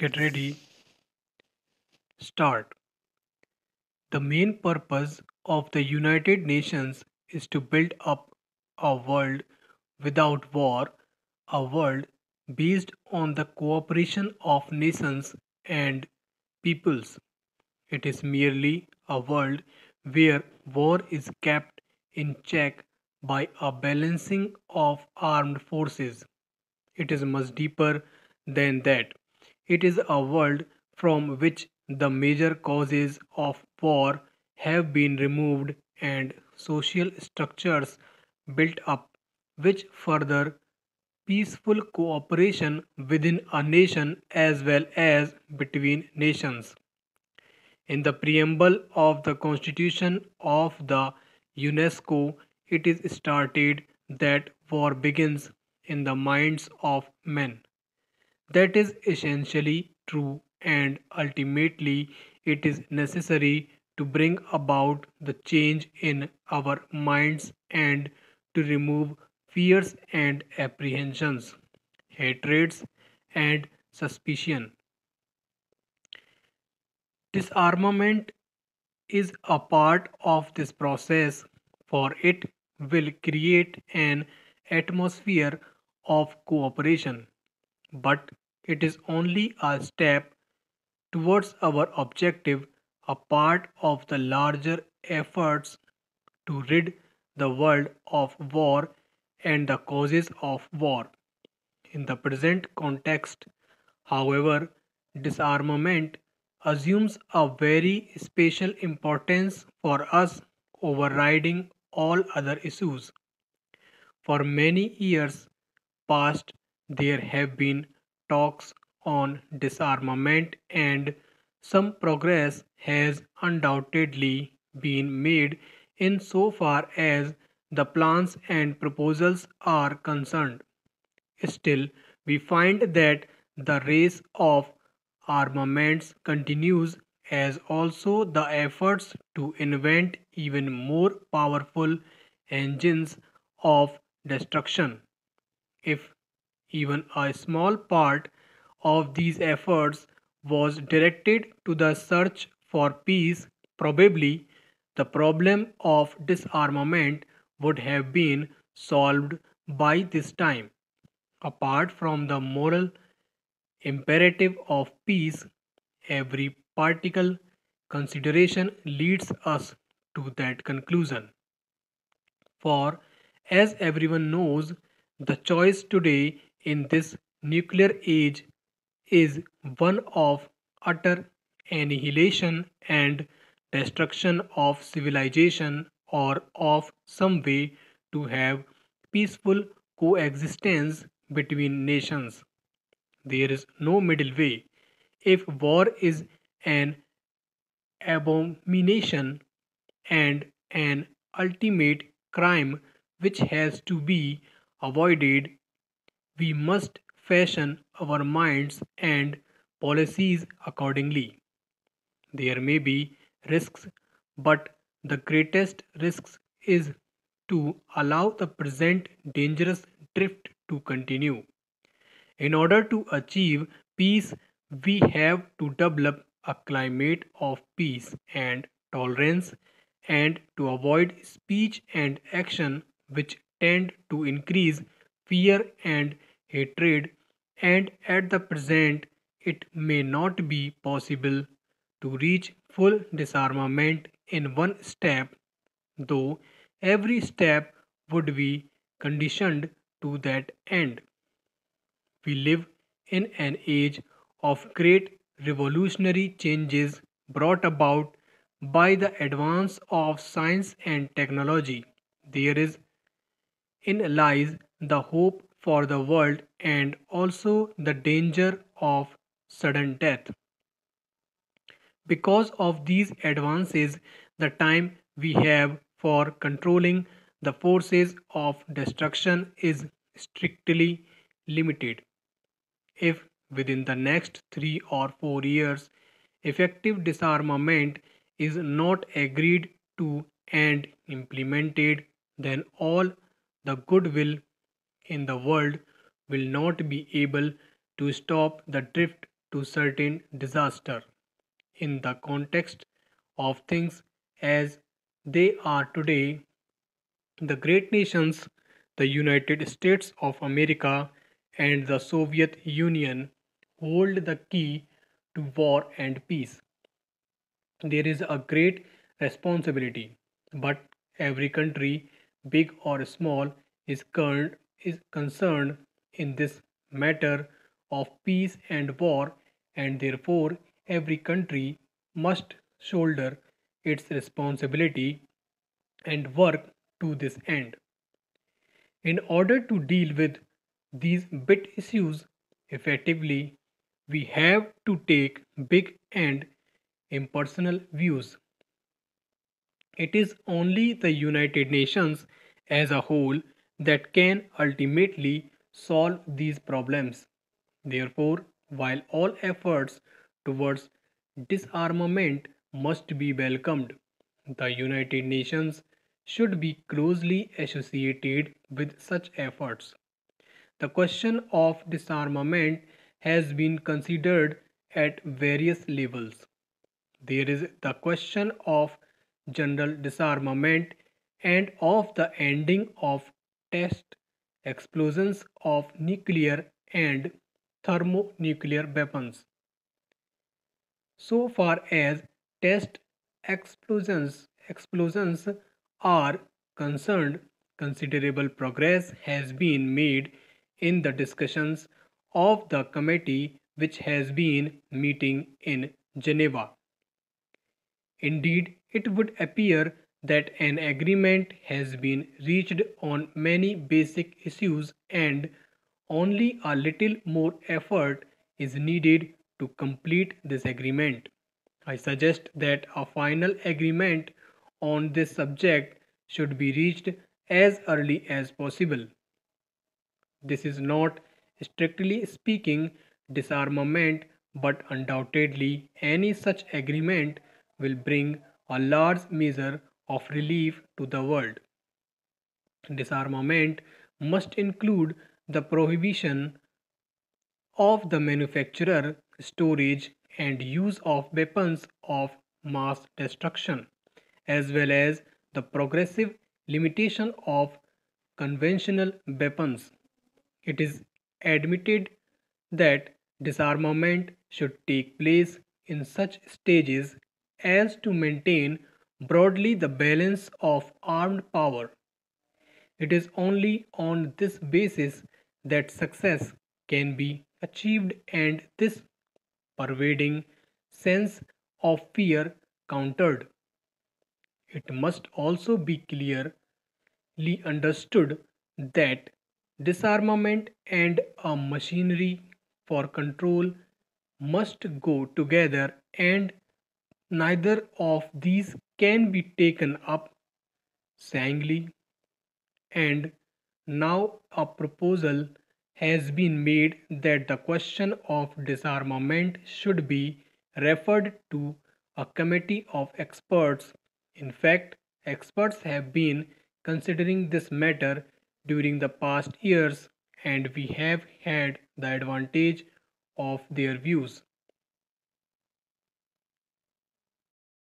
Get ready. Start. The main purpose of the United Nations is to build up a world without war, a world based on the cooperation of nations and peoples. It is merely a world where war is kept in check by a balancing of armed forces. It is much deeper than that. It is a world from which the major causes of war have been removed and social structures built up which further peaceful cooperation within a nation as well as between nations. In the preamble of the Constitution of the UNESCO, it is stated that war begins in the minds of men. That is essentially true, and ultimately, it is necessary to bring about the change in our minds and to remove fears and apprehensions, hatreds, and suspicion. Disarmament is a part of this process, for it will create an atmosphere of cooperation. But it is only a step towards our objective, a part of the larger efforts to rid the world of war and the causes of war. In the present context, however, disarmament assumes a very special importance for us overriding all other issues. For many years past, there have been talks on disarmament, and some progress has undoubtedly been made in so far as the plans and proposals are concerned. Still, we find that the race of armaments continues as also the efforts to invent even more powerful engines of destruction. If even a small part of these efforts was directed to the search for peace, probably the problem of disarmament would have been solved by this time. Apart from the moral imperative of peace, every particle consideration leads us to that conclusion. For, as everyone knows, the choice today in this nuclear age is one of utter annihilation and destruction of civilization or of some way to have peaceful coexistence between nations. There is no middle way. If war is an abomination and an ultimate crime which has to be avoided, we must fashion our minds and policies accordingly. There may be risks, but the greatest risk is to allow the present dangerous drift to continue. In order to achieve peace, we have to develop a climate of peace and tolerance and to avoid speech and action which tend to increase fear and hatred and at the present it may not be possible to reach full disarmament in one step though every step would be conditioned to that end we live in an age of great revolutionary changes brought about by the advance of science and technology. There is in lies the hope for the world and also the danger of sudden death. Because of these advances, the time we have for controlling the forces of destruction is strictly limited. If within the next three or four years effective disarmament is not agreed to and implemented, then all the goodwill in the world will not be able to stop the drift to certain disaster. In the context of things as they are today the great nations the united states of america and the soviet union hold the key to war and peace. There is a great responsibility but every country big or small is, cur- is concerned in this matter of peace and war and therefore every country must shoulder its responsibility and work to this end. In order to deal with these bit issues effectively, we have to take big and impersonal views. It is only the United Nations as a whole that can ultimately solve these problems. Therefore, while all efforts towards disarmament must be welcomed, the United Nations should be closely associated with such efforts. The question of disarmament has been considered at various levels. There is the question of general disarmament and of the ending of test explosions of nuclear and thermonuclear weapons. So far as test explosions explosions are concerned, considerable progress has been made in the discussions of the committee which has been meeting in Geneva. Indeed, it would appear that an agreement has been reached on many basic issues and only a little more effort is needed to complete this agreement. I suggest that a final agreement on this subject should be reached as early as possible. This is not, strictly speaking, disarmament, but undoubtedly any such agreement will bring a large measure of relief to the world. Disarmament must include the prohibition of the manufacture, storage, and use of weapons of mass destruction, as well as the progressive limitation of conventional weapons. It is admitted that disarmament should take place in such stages as to maintain broadly the balance of armed power. It is only on this basis that success can be achieved and this pervading sense of fear countered. It must also be clearly understood that disarmament and a machinery for control must go together and neither of these can be taken up sangly and now a proposal has been made that the question of disarmament should be referred to a committee of experts. In fact, experts have been considering this matter during the past years and we have had the advantage of their views.